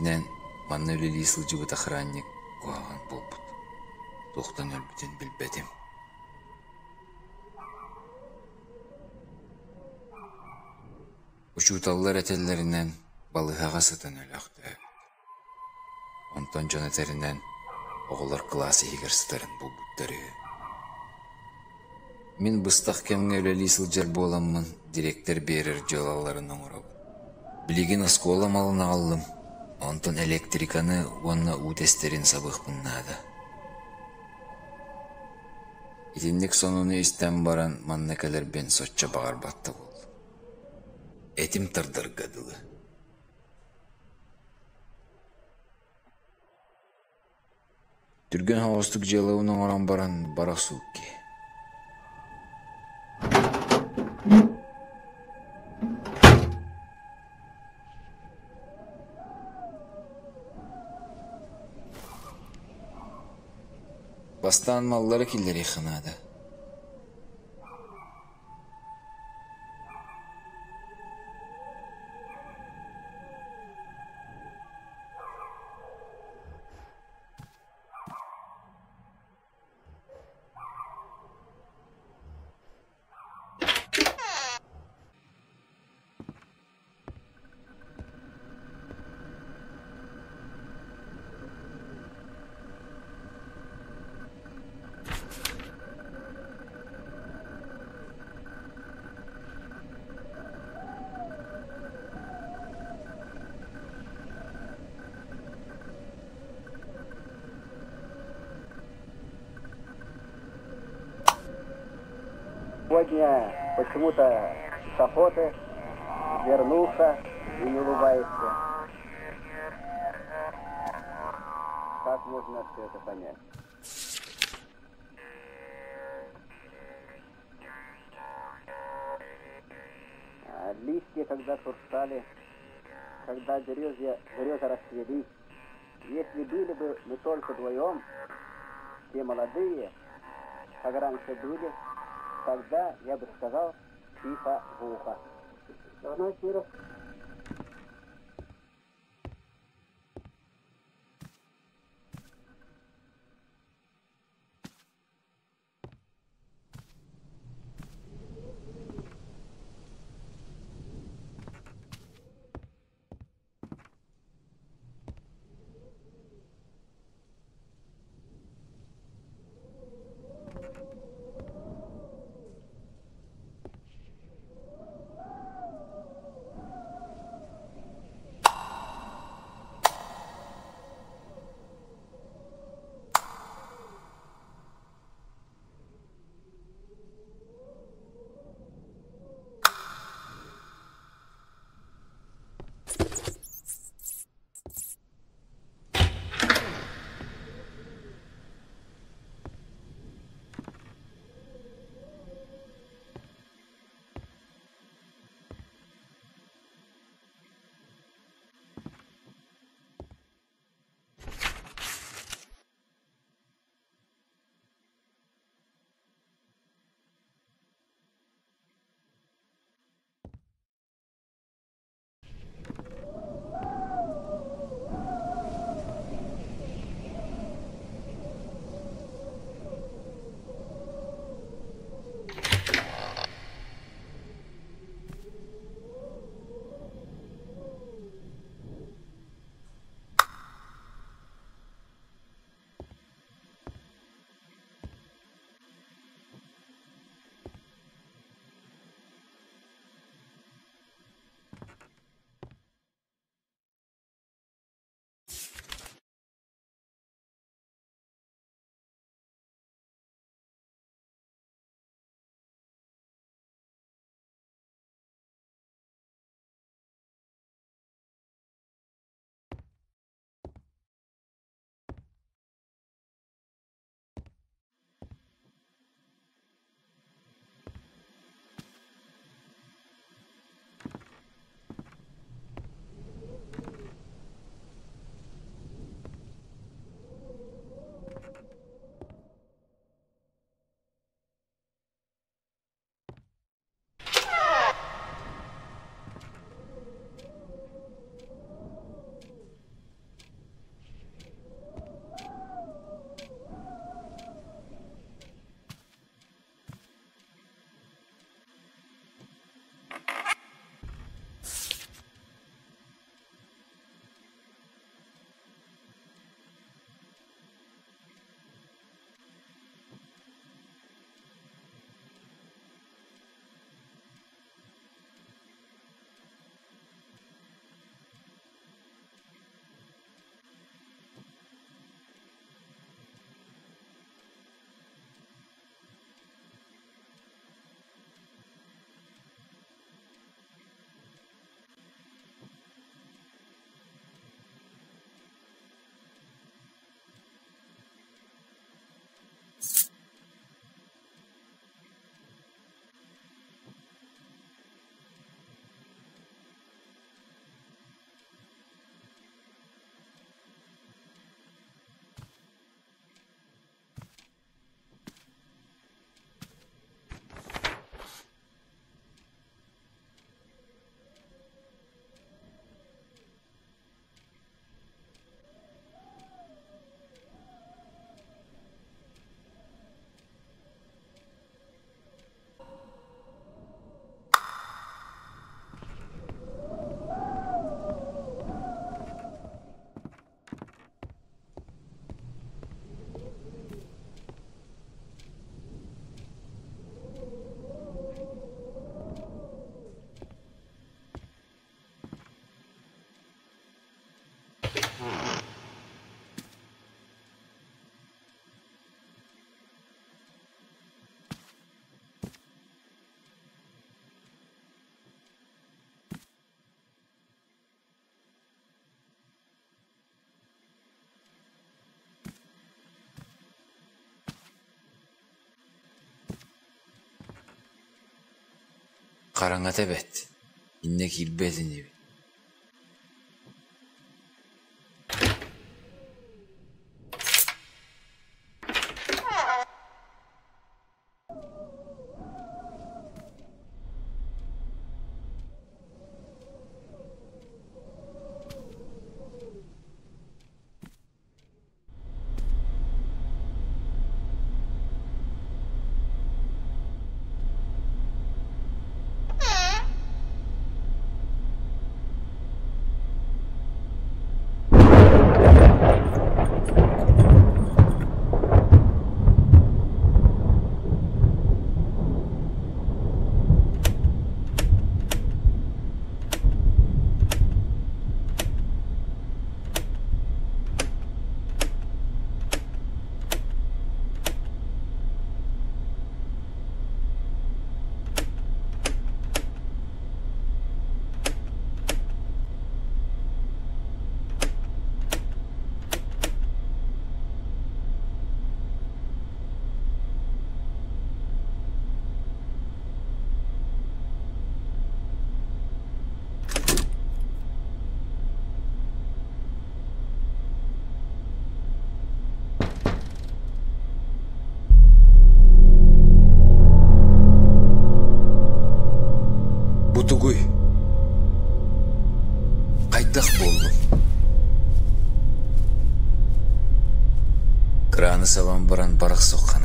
Бәға хэстибиппинэн манна үлелии сылдьыбыт охранник куһаҕан болбут. Тухтан өлбүтүн билбетим. Учууталлар этеллеринен балыһаҕа сытан өлөөхтөө. Онтон дьонотеринен оҕолор классы хигер сытарын булбуттары. Мин быстах кемге үлелии сылдьар буоламмын директор берер дьолалларын оҥоробун. Билигин оскуола малын аҕаллым. Онтон электриканы уонна уутестерин сабыхпыннаада. Итинник сонуну истен баран маннакалербен сочча багарбатта бол. Этим тардыргадылы. Түрген хавастык желауының оран баран барақ суукки. Бастан маллары ханада. Сегодня почему-то с охоты вернулся и не улыбается. Как можно все это понять? А листья, когда шуршали, когда деревья, береза расцвели, если были бы мы только вдвоем, те молодые, как раньше были, тогда я бы сказал психовуха. Она, Киров, Karaŋa tebet. İnne kilbetini. Kranı saban baran barak sokkan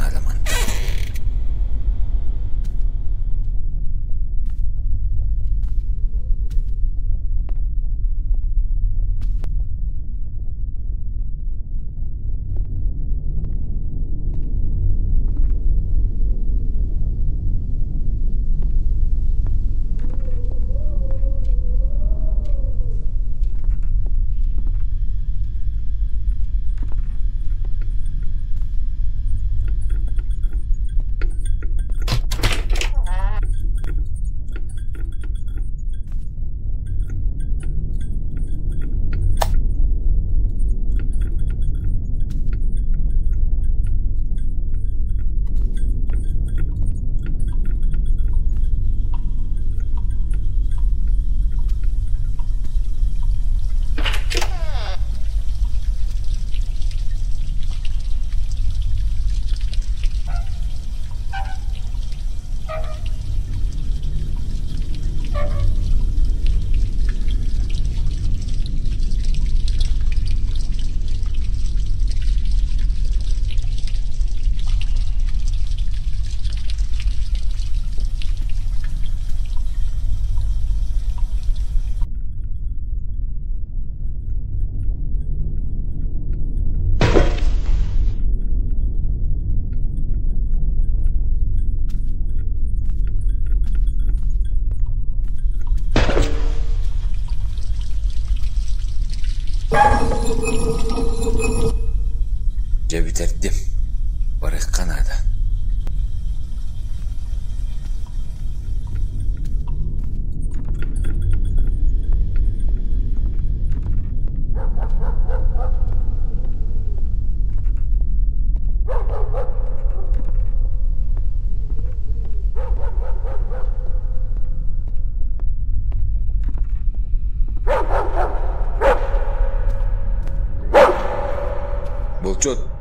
çok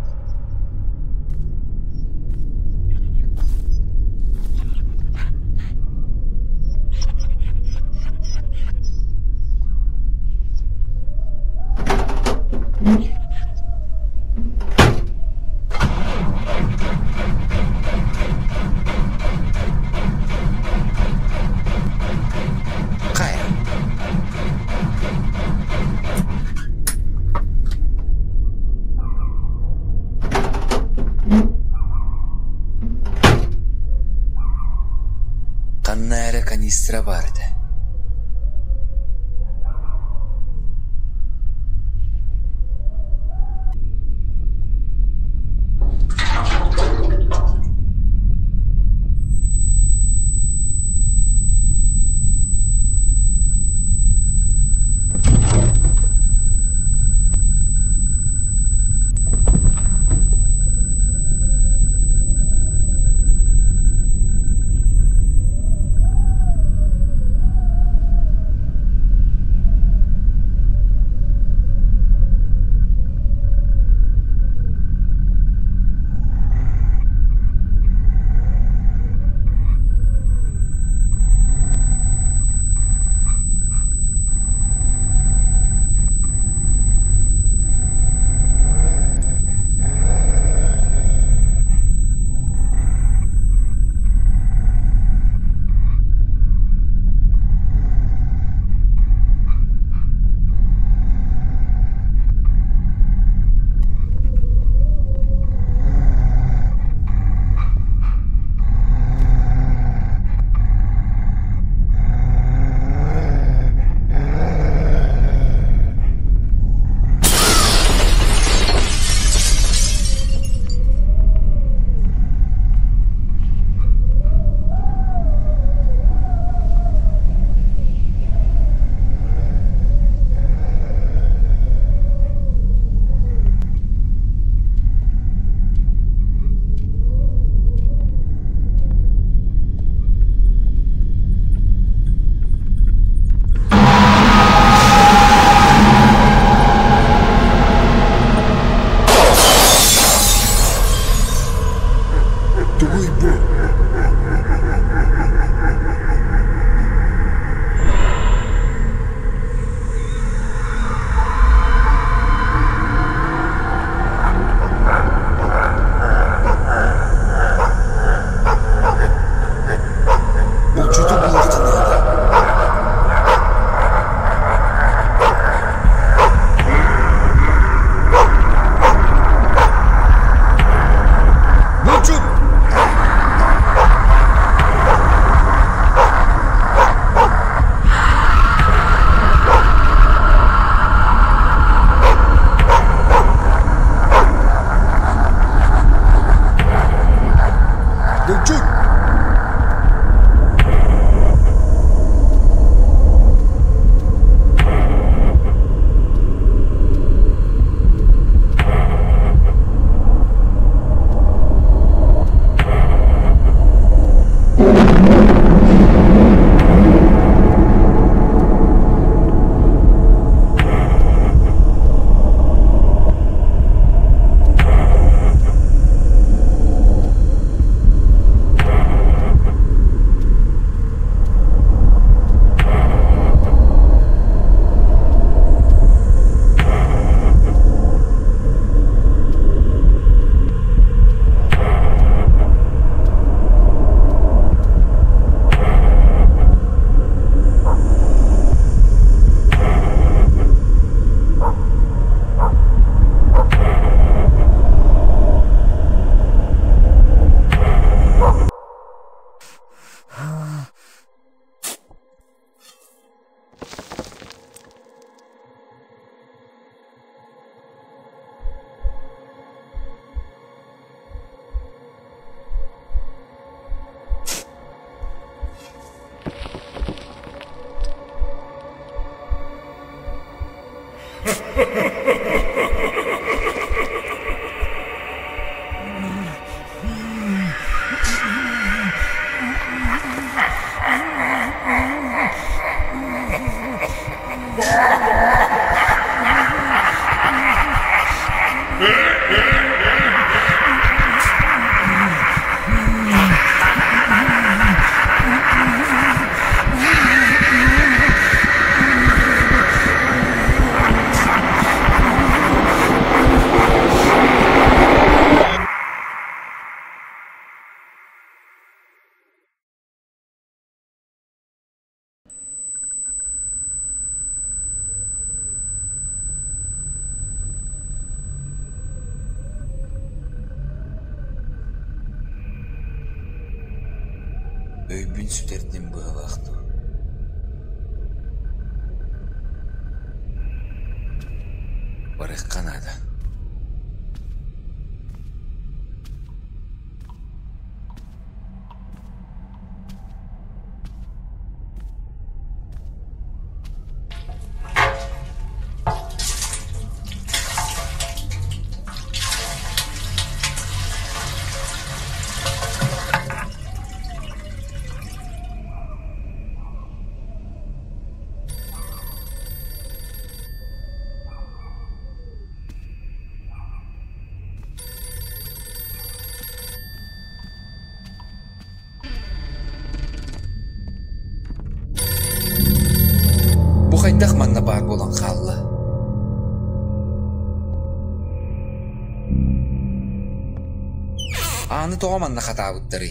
ままな方打ったり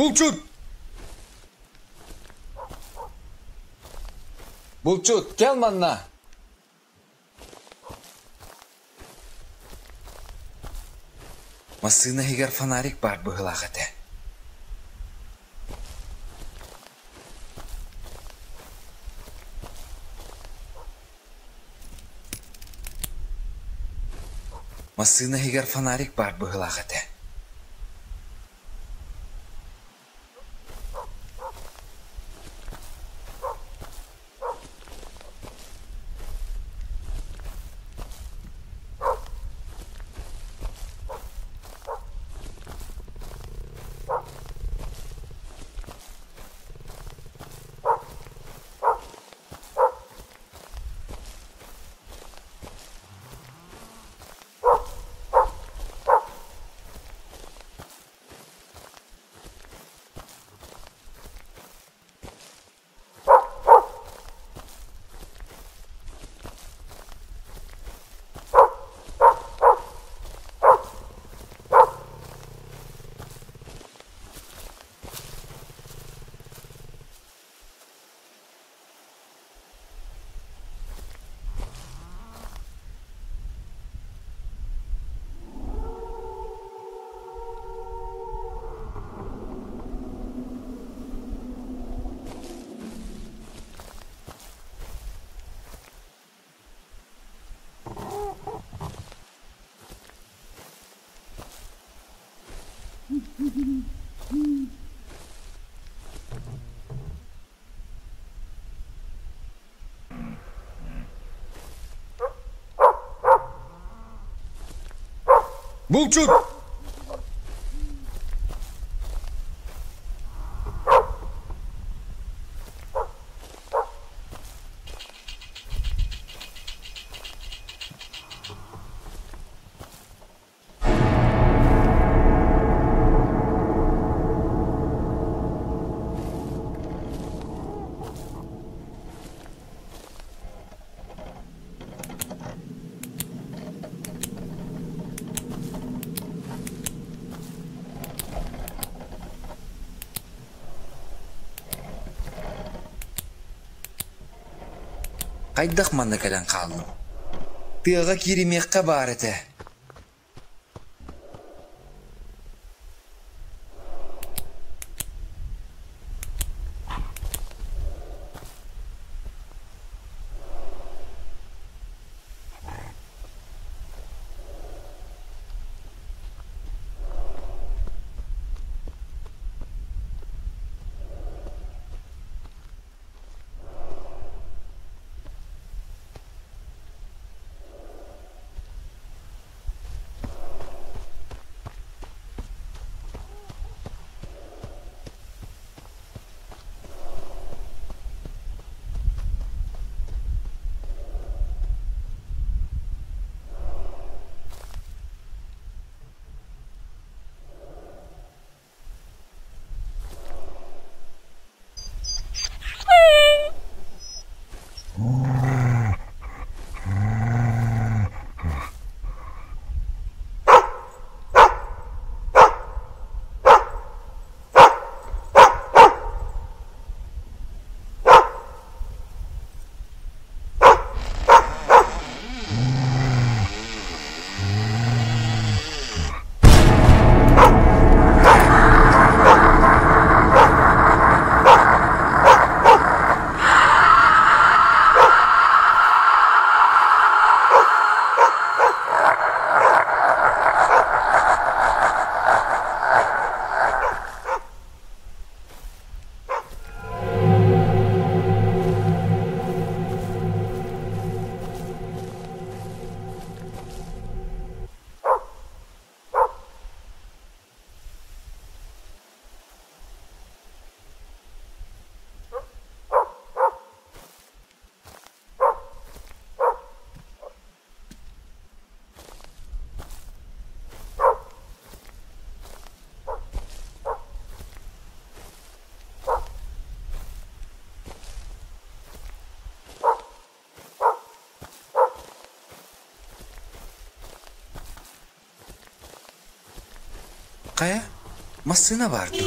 Булчут! Булчут, кел манна! Масына егер фонарик бар бұғылағыты. Масына егер фонарик бар бұғылағыты. Bulçuk! Қайдақ манна кәлән қалым. Тыға киремекқа бар kaya masına vardı.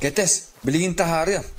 Ketes, bilhin tahari. Ah.